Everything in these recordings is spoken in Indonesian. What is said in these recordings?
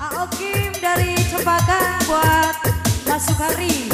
Aokim ah, dari Cempaka buat Mas Sukari.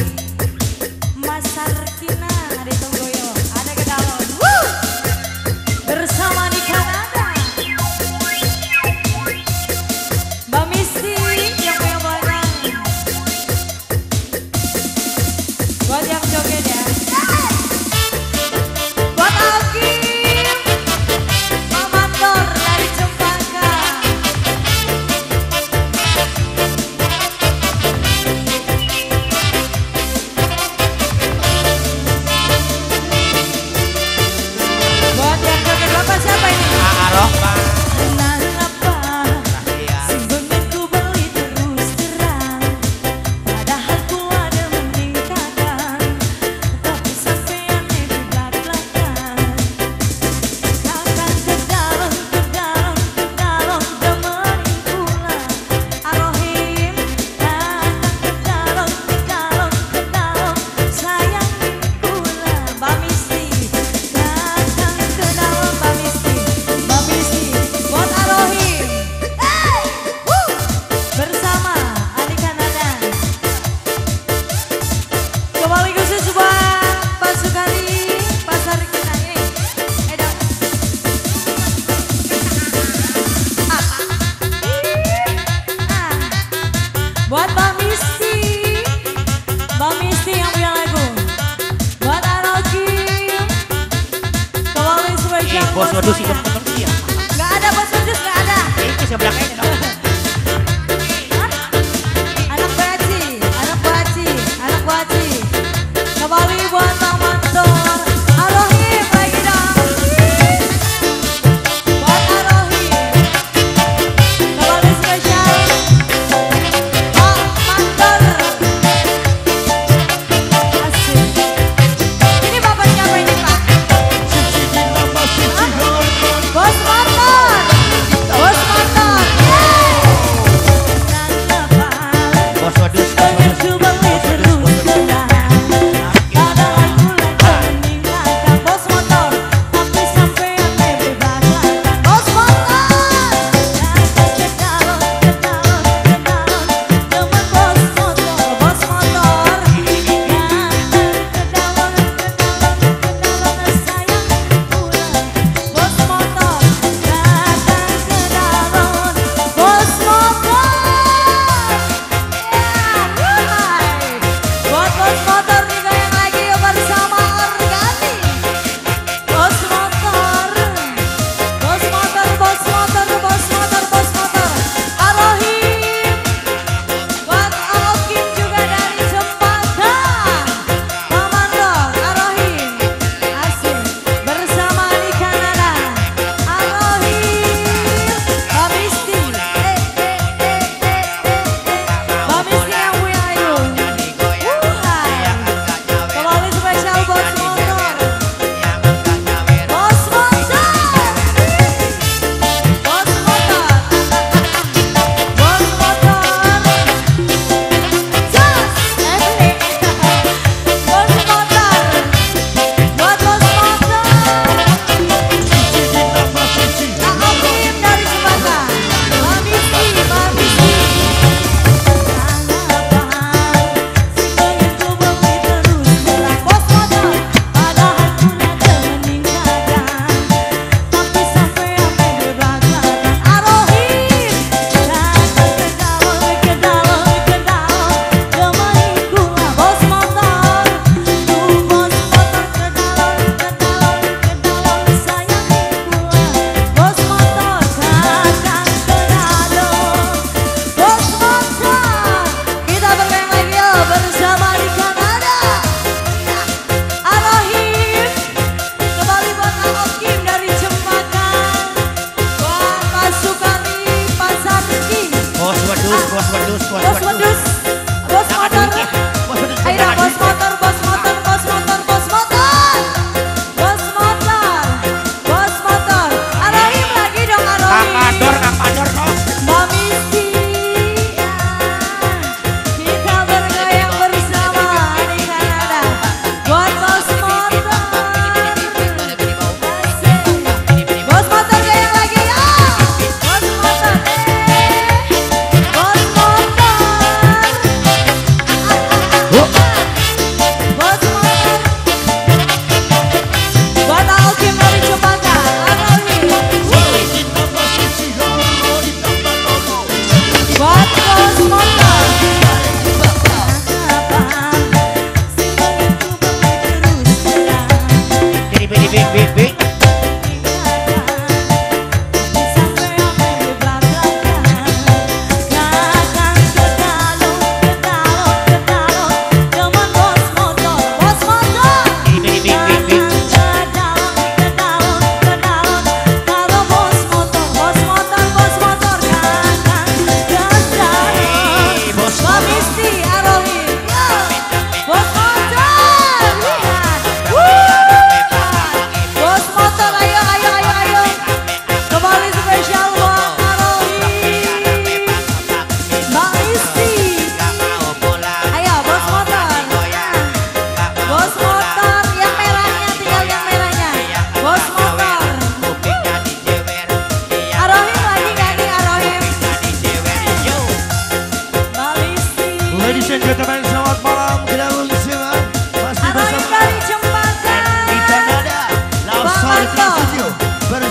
dua dusi teman-teman dia. Enggak ada bos kudus, enggak ada. Ini siapa yang ini.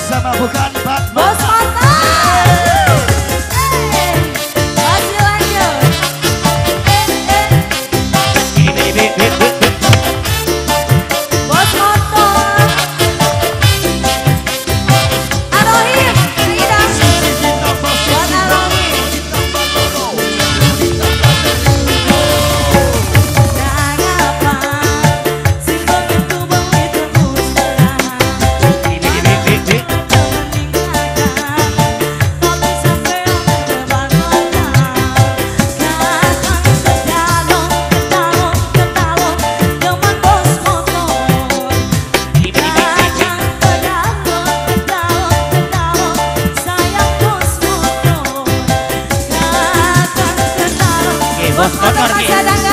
bersama bukan vos, vos no,